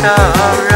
time